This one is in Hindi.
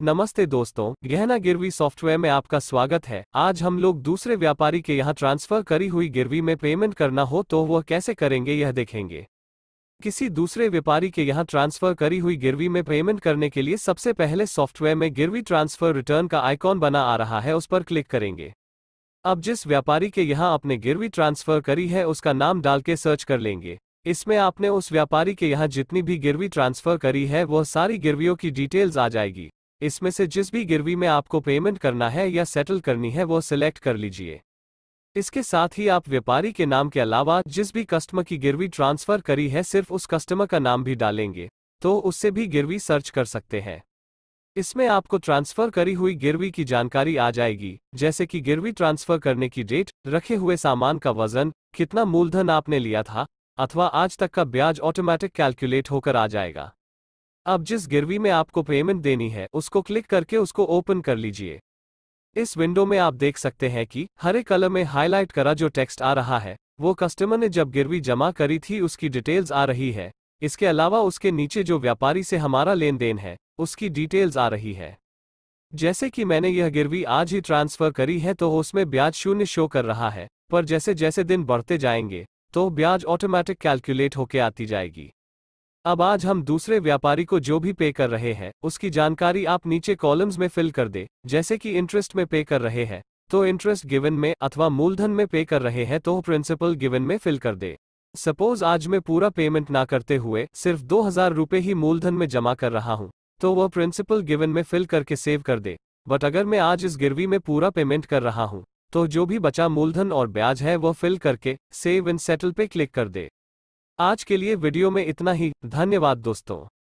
नमस्ते दोस्तों, गहना गिरवी सॉफ्टवेयर में आपका स्वागत है। आज हम लोग दूसरे व्यापारी के यहाँ ट्रांसफ़र करी हुई गिरवी में पेमेंट करना हो तो वह कैसे करेंगे यह देखेंगे। किसी दूसरे व्यापारी के यहाँ ट्रांसफ़र करी हुई गिरवी में पेमेंट करने के लिए सबसे पहले सॉफ्टवेयर में गिरवी ट्रांसफ़र रिटर्न का आइकॉन बना आ रहा है, उस पर क्लिक करेंगे। अब जिस व्यापारी के यहाँ आपने गिरवी ट्रांसफ़र करी है, उसका नाम डाल के सर्च कर लेंगे। इसमें आपने उस व्यापारी के यहाँ जितनी भी गिरवी ट्रांसफ़र करी है, वह सारी गिरवियों की डिटेल्स आ जाएगी। इसमें से जिस भी गिरवी में आपको पेमेंट करना है या सेटल करनी है, वो सिलेक्ट कर लीजिए। इसके साथ ही आप व्यापारी के नाम के अलावा जिस भी कस्टमर की गिरवी ट्रांसफ़र करी है, सिर्फ़ उस कस्टमर का नाम भी डालेंगे तो उससे भी गिरवी सर्च कर सकते हैं। इसमें आपको ट्रांसफ़र करी हुई गिरवी की जानकारी आ जाएगी, जैसे कि गिरवी ट्रांसफ़र करने की डेट रखे हुए सामान का वज़न, कितना मूलधन आपने लिया था, अथवा आज तक का ब्याज ऑटोमेटिक कैलकुलेट होकर आ जाएगा। अब जिस गिरवी में आपको पेमेंट देनी है, उसको क्लिक करके उसको ओपन कर लीजिए। इस विंडो में आप देख सकते हैं कि हरे कलर में हाईलाइट करा जो टेक्स्ट आ रहा है, वो कस्टमर ने जब गिरवी जमा करी थी, उसकी डिटेल्स आ रही है। इसके अलावा उसके नीचे जो व्यापारी से हमारा लेन देन है, उसकी डिटेल्स आ रही है। जैसे कि मैंने यह गिरवी आज ही ट्रांसफ़र करी है तो उसमें ब्याज शून्य शो कर रहा है, पर जैसे जैसे दिन बढ़ते जाएँगे तो ब्याज ऑटोमेटिक कैलकुलेट होके आती जाएगी। अब आज हम दूसरे व्यापारी को जो भी पे कर रहे हैं, उसकी जानकारी आप नीचे कॉलम्स में फिल कर दे, जैसे कि इंटरेस्ट में पे कर रहे हैं। तो इंटरेस्ट गिवन में अथवा मूलधन में पे कर रहे हैं तो प्रिंसिपल गिवन में फिल कर दे। सपोज़ आज मैं पूरा पेमेंट ना करते हुए सिर्फ़ दो हज़ार रुपये ही मूलधन में जमा कर रहा हूँ तो वह प्रिंसिपल गिवन में फिल करके सेव कर दे। बट अगर मैं आज इस गिरवी में पूरा पेमेंट कर रहा हूँ तो जो भी बचा मूलधन और ब्याज है, वह फिल करके सेव इन सेटल पे क्लिक कर दे। आज के लिए वीडियो में इतना ही। धन्यवाद दोस्तों।